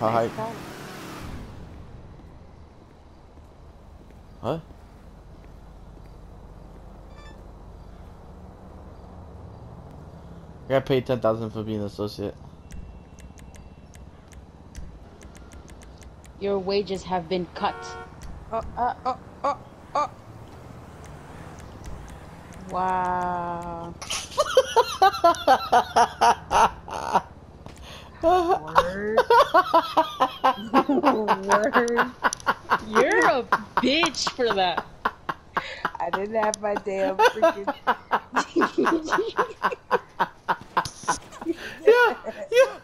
How high? Nice car. Huh? I got paid ten thousand for being an associate. Your wages have been cut. Oh, oh, oh, oh. Wow. Word. Word. You're a bitch for that. I didn't have my damn freaking. yeah, yeah.